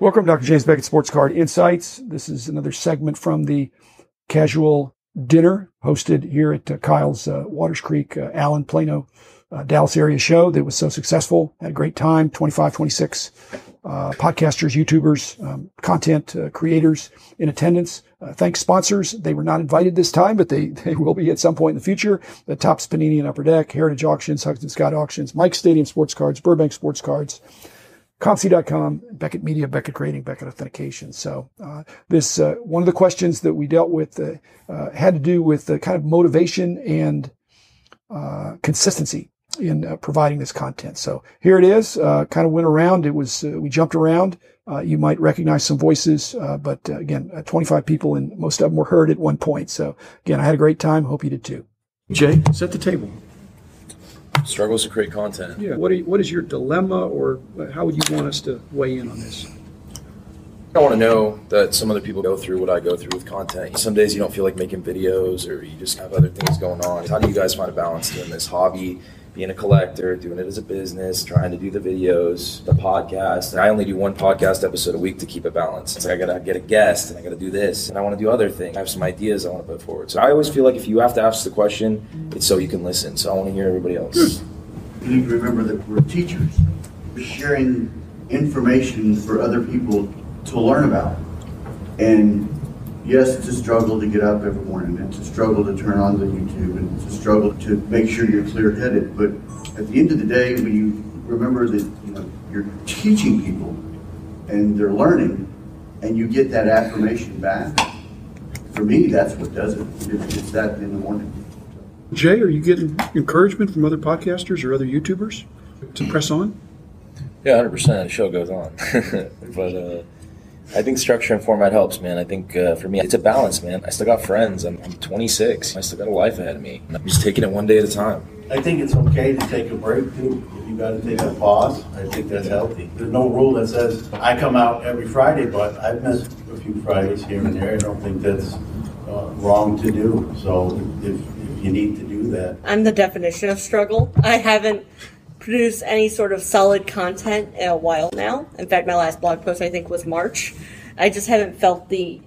Welcome, Dr. James Beckett Sports Card Insights. This is another segment from the casual dinner hosted here at uh, Kyle's uh, Watters Creek, uh, Allen, Plano, uh, Dallas area show that was so successful. Had a great time. 25, 26 uh, podcasters, YouTubers, um, content uh, creators in attendance. thanks sponsors. They were not invited this time, but they, they will be at some point in the future. The Topps Panini and Upper Deck, Heritage Auctions, Huggins Scott Auctions, Mike Stadium Sports Cards, Burbank Sports Cards, ComC.com, Beckett Media, Beckett Grading, Beckett Authentication. So uh, this uh, one of the questions that we dealt with uh, uh had to do with the kind of motivation and uh, consistency in uh, providing this content. So here it is. kind of went around. It was we jumped around. you might recognize some voices, but again, 25 people, and most of them were heard at one point. So again, I had a great time. Hope you did too. Jay, set the table struggles to create content. Yeah. What, you, what is your dilemma, or how would you want us to weigh in on this? I want to know that some other people go through what I go through with content. Some days you don't feel like making videos, or you just have other things going on. How do you guys find a balance doing this hobby? Being a collector, doing it as a business, trying to do the videos, the podcast. I only do one podcast episode a week to keep it balanced. It's like I gotta get a guest and I gotta do this and I wanna do other things. I have some ideas I wanna put forward. So I always feel like if you have to ask the question, it's so you can listen. So I wanna hear everybody else. You need to remember that we're teachers. We're sharing information for other people to learn about. And yes, it's a struggle to get up every morning. It's a struggle to turn on the YouTube, and it's a struggle to make sure you're clear-headed. But at the end of the day, when you remember that you know you're teaching people and they're learning, and you get that affirmation back, for me, that's what does it. It's that in the morning. Jay, are you getting encouragement from other podcasters or other YouTubers to press on? Yeah, hundred percent. The show goes on, but. Uh, I think structure and format helps, man. I think uh, for me, it's a balance, man. I still got friends. I'm, I'm 26. I still got a life ahead of me. I'm just taking it one day at a time. I think it's okay to take a break too. If you got to take a pause, I think that's healthy. There's no rule that says I come out every Friday, but I've missed a few Fridays here and there. I don't think that's uh, wrong to do. So if, if you need to do that, I'm the definition of struggle. I haven't produce any sort of solid content in a while now. In fact, my last blog post I think was March. I just haven't felt the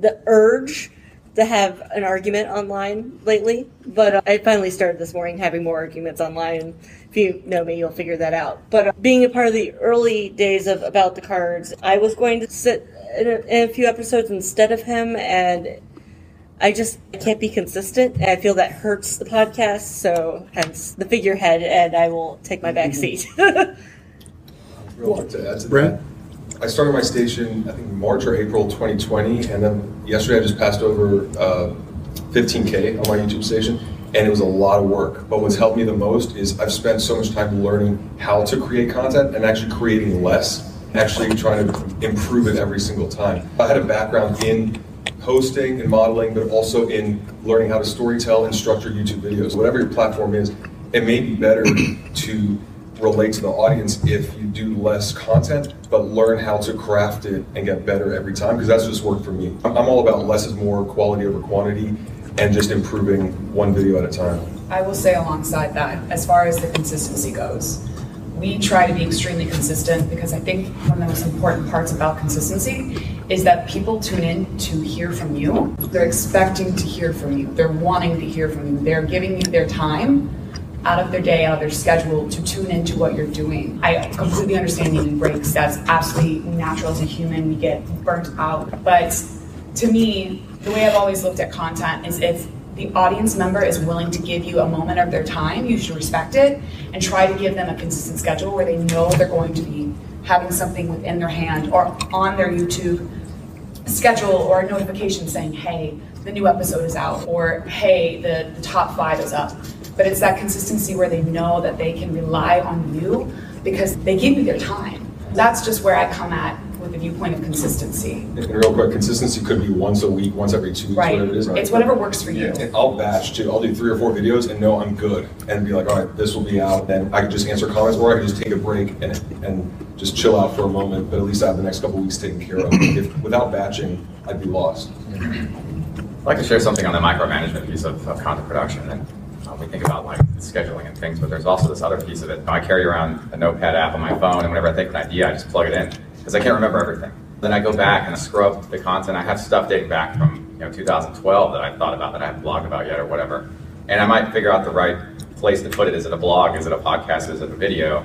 the urge to have an argument online lately, but uh, I finally started this morning having more arguments online. If you know me, you'll figure that out. But uh, being a part of the early days of About the Cards, I was going to sit in a, in a few episodes instead of him, and I just can't be consistent. And I feel that hurts the podcast. So hence the figurehead, and I will take my back seat. Real quick to add to that. I started my station, I think March or April 2020, and then yesterday I just passed over uh, 15K on my YouTube station, and it was a lot of work. But what's helped me the most is I've spent so much time learning how to create content and actually creating less, actually trying to improve it every single time. I had a background in hosting and modeling, but also in learning how to storytell and structure YouTube videos. Whatever your platform is, it may be better to relate to the audience if you do less content, but learn how to craft it and get better every time, because that's just worked for me. I'm all about less is more, quality over quantity, and just improving one video at a time. I will say alongside that, as far as the consistency goes, we try to be extremely consistent because I think one of the most important parts about consistency is that people tune in to hear from you. They're expecting to hear from you. They're wanting to hear from you. They're giving you their time out of their day, out of their schedule to tune into what you're doing. I completely understand needing breaks. That's absolutely natural as a human. We get burnt out. But to me, the way I've always looked at content is if the audience member is willing to give you a moment of their time, you should respect it and try to give them a consistent schedule where they know they're going to be having something within their hand or on their YouTube schedule or a notification saying, hey, the new episode is out, or hey, the, the top five is up. But it's that consistency where they know that they can rely on you because they give you their time. That's just where I come at viewpoint of consistency. And real quick, consistency could be once a week, once every two weeks, right. whatever it is. Right? It's whatever works for you. Yeah, I'll batch too. I'll do three or four videos and know I'm good and be like, all right, this will be out. Then I can just answer comments or I can just take a break and and just chill out for a moment. But at least I have the next couple weeks taken care of. If without batching, I'd be lost. I'd like to share something on the micromanagement piece of, of content production. And um, we think about like scheduling and things, but there's also this other piece of it. I carry around a notepad app on my phone, and whenever I think of an idea, I just plug it in because I can't remember everything. Then I go back and I scrub the content. I have stuff dating back from you know 2012 that I thought about that I haven't blogged about yet or whatever. And I might figure out the right place to put it. Is it a blog? Is it a podcast? Is it a video?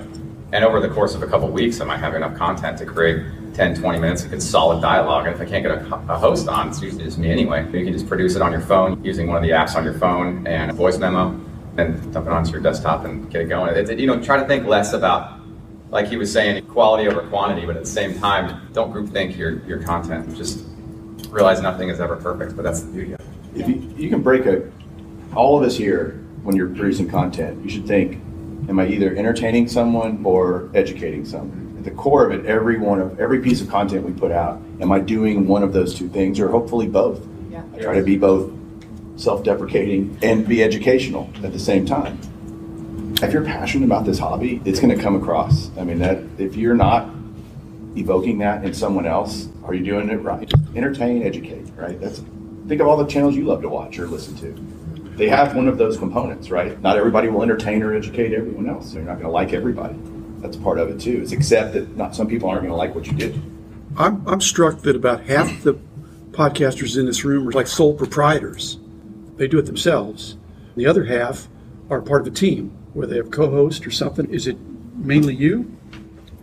And over the course of a couple of weeks, I might have enough content to create 10, 20 minutes of good solid dialogue. And if I can't get a, a host on, it's usually just me anyway. You can just produce it on your phone using one of the apps on your phone and a voice memo and dump it onto your desktop and get it going. It, it, you know, try to think less about, like he was saying, quality over quantity, but at the same time, don't group think your, your content. Just realize nothing is ever perfect, but that's the beauty of it. If you, you can break a, all of us here, when you're producing content, you should think, am I either entertaining someone or educating someone? At the core of it, every one of every piece of content we put out, am I doing one of those two things, or hopefully both? Yeah. I try to be both self-deprecating and be educational at the same time. If you're passionate about this hobby, it's going to come across. I mean, that if you're not evoking that in someone else, are you doing it right? Entertain, educate, right? That's think of all the channels you love to watch or listen to. They have one of those components, right? Not everybody will entertain or educate everyone else. You're not going to like everybody. That's part of it too. Is accept that not some people aren't going to like what you did. I'm, I'm struck that about half the podcasters in this room are like sole proprietors. They do it themselves. The other half are part of a team where they have co-host or something. Is it mainly you?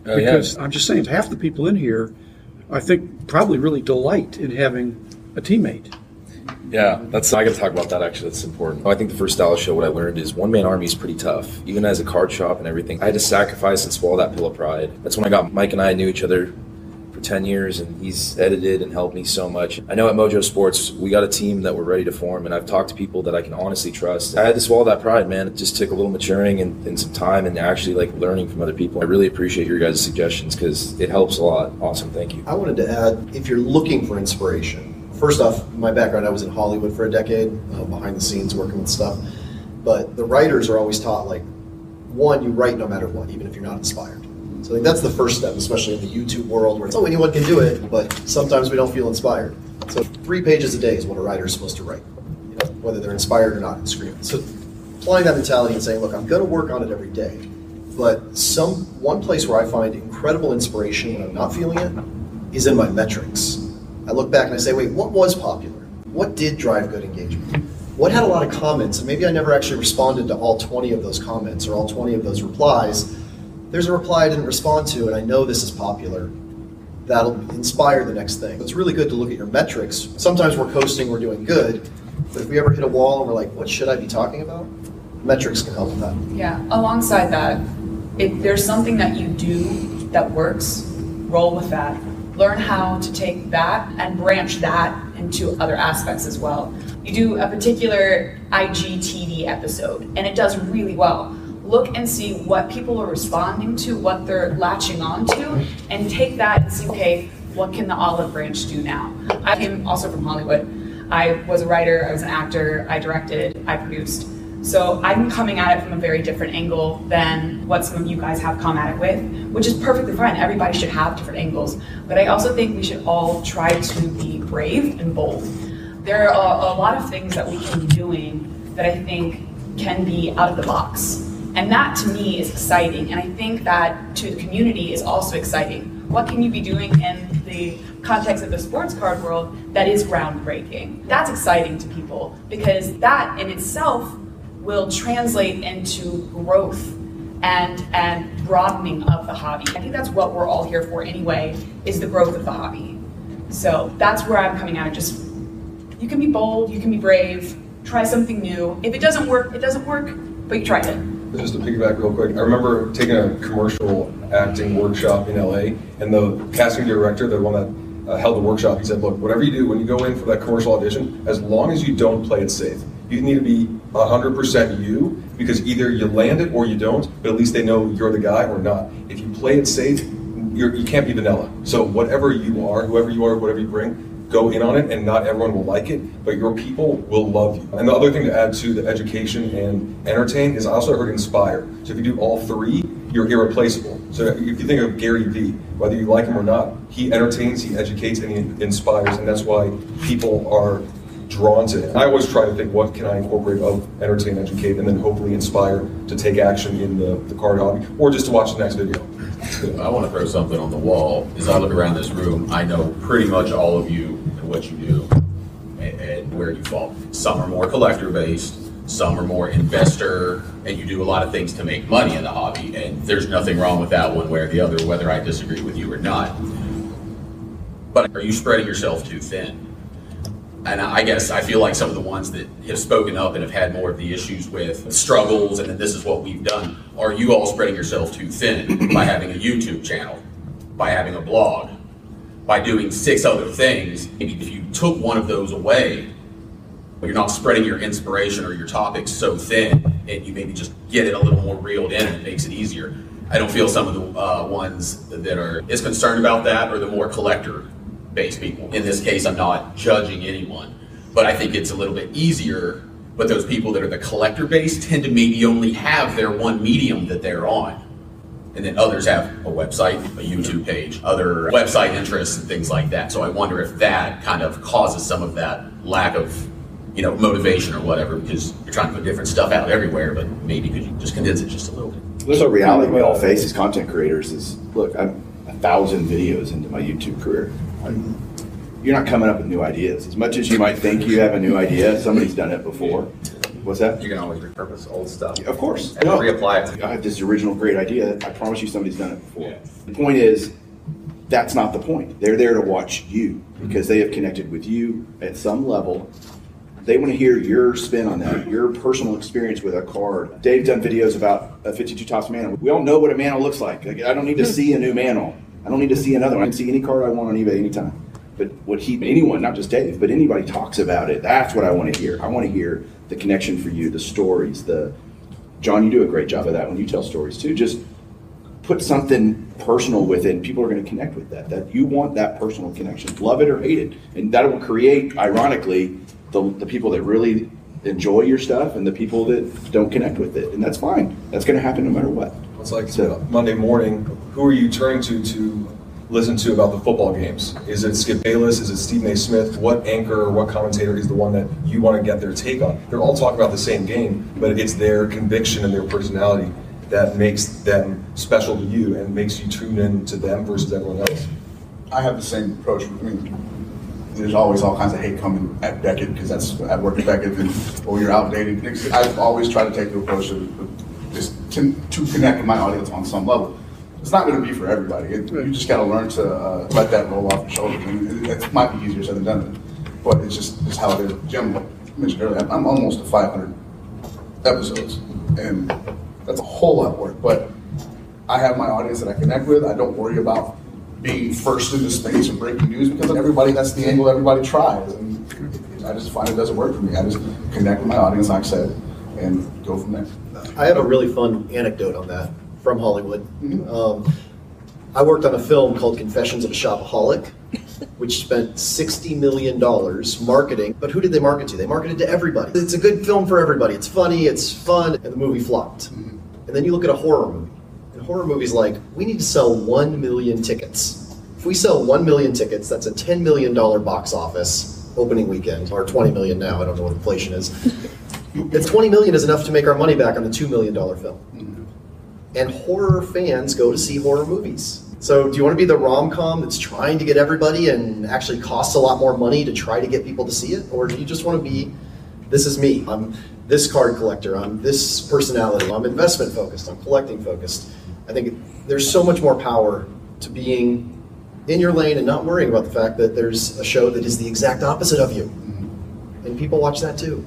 Oh, yeah. because I'm just saying, half the people in here, I think, probably really delight in having a teammate. Yeah, that's I got to talk about that. Actually, that's important. I think the first Dallas show, what I learned is one man army is pretty tough. Even as a card shop and everything, I had to sacrifice and swallow that pill of pride. That's when I got Mike and I knew each other for ten years, and he's edited and helped me so much. I know at Mojo Sports we got a team that we're ready to form, and I've talked to people that I can honestly trust. I had to swallow that pride, man. It just took a little maturing and, and some time, and actually like learning from other people. I really appreciate your guys' suggestions because it helps a lot. Awesome, thank you. I wanted to add if you're looking for inspiration, first off, my background, I was in Hollywood for a decade, uh, behind the scenes working with stuff. But the writers are always taught like, one, you write no matter what, even if you're not inspired. So I think that's the first step, especially in the YouTube world where it's, oh, anyone can do it, but sometimes we don't feel inspired. So three pages a day is what a writer is supposed to write, you know, whether they're inspired or not in screen. So applying that mentality and saying, look, I'm going to work on it every day. But some one place where I find incredible inspiration when I'm not feeling it is in my metrics. I look back and I say, wait, what was popular? What did drive good engagement? What had a lot of comments? And maybe I never actually responded to all 20 of those comments or all 20 of those replies. There's a reply I didn't respond to, and I know this is popular. That'll inspire the next thing. It's really good to look at your metrics. Sometimes we're coasting, we're doing good, but if we ever hit a wall and we're like, what should I be talking about? Metrics can help with that. Yeah, alongside that, if there's something that you do that works, roll with that. Learn how to take that and branch that into other aspects as well. You do a particular IGTV episode and it does really well. Look and see what people are responding to, what they're latching onto, and take that and see, okay, what can the olive branch do now? I came also from Hollywood. I was a writer, I was an actor, I directed, I produced. So I'm coming at it from a very different angle than what some of you guys have come at it with, which is perfectly fine. Everybody should have different angles. But I also think we should all try to be brave and bold. There are a lot of things that we can be doing that I think can be out of the box. And that to me is exciting. And I think that to the community is also exciting. What can you be doing in the context of the sports card world that is groundbreaking? That's exciting to people because that in itself will translate into growth and and broadening of the hobby. I think that's what we're all here for anyway, is the growth of the hobby. So that's where I'm coming out. Just you can be bold, you can be brave, try something new. If it doesn't work, it doesn't work, but you tried it. Just to piggyback real quick, I remember taking a commercial acting workshop in LA, and the casting director, the one that uh, held the workshop, he said, "Look, whatever you do when you go in for that commercial audition, as long as you don't play it safe, you need to be 100% you because either you land it or you don't, but at least they know you're the guy or not. If you play it safe, you're, you can't be vanilla. So whatever you are, whoever you are, whatever you bring, go in on it, and not everyone will like it, but your people will love you. And the other thing to add to the education and entertain is I also heard inspire. So if you do all three, you're irreplaceable. So if you think of Gary Vee, whether you like him or not, he entertains, he educates, and he inspires, and that's why people are drawn to it. I always try to think, what can I incorporate of entertain, educate, and then hopefully inspire to take action in the, the card hobby, or just to watch the next video. I want to throw something on the wall. As I look around this room, I know pretty much all of you and what you do and, and where you fall. Some are more collector based, some are more investor, and you do a lot of things to make money in the hobby. And there's nothing wrong with that one way or the other, whether I disagree with you or not. But are you spreading yourself too thin? And I guess I feel like some of the ones that have spoken up and have had more of the issues with struggles and then this is what we've done. Are you all spreading yourself too thin by having a YouTube channel, by having a blog, by doing six other things? If you took one of those away, you're not spreading your inspiration or your topics so thin and you maybe just get it a little more reeled in and it makes it easier. I don't feel some of the uh, ones that are as concerned about that or the more collector based people. In this case, I'm not judging anyone, but I think it's a little bit easier. But those people that are the collector base tend to maybe only have their one medium that they're on. And then others have a website, a YouTube page, other website interests and things like that. So I wonder if that kind of causes some of that lack of, you know, motivation or whatever, because you're trying to put different stuff out everywhere, but maybe could you just condense it just a little bit? There's a reality we all face as content creators is, look, I'm thousand videos into my YouTube career. You're not coming up with new ideas. As much as you might think you have a new idea, somebody's done it before. What's that? You can always repurpose old stuff. Of course. And No. reapply it. I have this original great idea. I promise you somebody's done it before. The point is, that's not the point. They're there to watch you because they have connected with you at some level. They want to hear your spin on that, your personal experience with a card. Dave done videos about a 52 Topps mantle. We all know what a mantle looks like. Like, I don't need to hmm. see a new mantle. I don't need to see another one. I can see any card I want on eBay anytime. But what he, anyone, not just Dave, but anybody talks about it, that's what I want to hear. I want to hear the connection for you, the stories, the, John, you do a great job of that when you tell stories too. Just put something personal with it, and people are going to connect with that. That you want that personal connection, love it or hate it, and that will create, ironically, the, the people that really enjoy your stuff and the people that don't connect with it, and that's fine. That's going to happen no matter what. It's like So- Monday morning, who are you turning to to listen to about the football games? Is it Skip Bayless? Is it Stephen A. Smith? What anchor or what commentator is the one that you want to get their take on? They're all talking about the same game, but it's their conviction and their personality that makes them special to you and makes you tune in to them versus everyone else. I have the same approach. I mean, there's always all kinds of hate coming at Beckett because that's I work at Beckett and or you're outdated. I've always tried to take the approach of just to, to connect with my audience on some level. It's not going to be for everybody. It, you just got to learn to uh, let that roll off your shoulders. And it, it might be easier said than done, but it's just it's how it is. Jim mentioned earlier, I'm- I'm almost to 500 episodes, and that's a whole lot of work. But I have my audience that I connect with. I don't worry about being first in the space or breaking news because everybody that's the angle everybody tries, and I just find it doesn't work for me. I just connect with my audience, like I said, and go from there. I have a really fun anecdote on that from Hollywood. Um, I worked on a film called Confessions of a Shopaholic, which spent $60 million marketing. But who did they market to? They marketed to everybody. It's a good film for everybody. It's funny, it's fun, and the movie flopped. And then you look at a horror movie. And a horror movie's like, we need to sell 1 million tickets. If we sell 1 million tickets, that's a $10 million box office opening weekend, or 20 million now, I don't know what inflation is. It's 20 million is enough to make our money back on the $2 million film mm-hmm. and horror fans go to see horror movies. So, do you want to be the rom com that's trying to get everybody and actually costs a lot more money to try to get people to see it? Or do you just want to be, this is me, I'm this card collector, I'm this personality, I'm investment focused, I'm collecting focused? I think there's so much more power to being in your lane and not worrying about the fact that there's a show that is the exact opposite of you. Mm-hmm. And people watch that too.